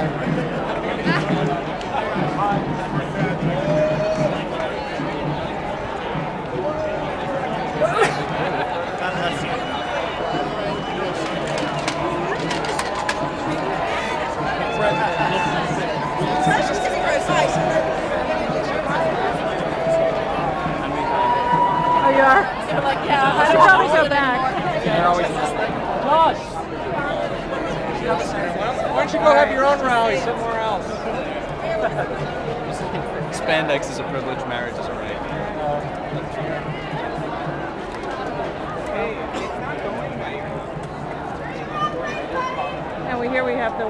They're yeah, I should probably go back. They're always just go right. have your own rally somewhere else. Spandex is a privilege, marriage is a right. And we here we have the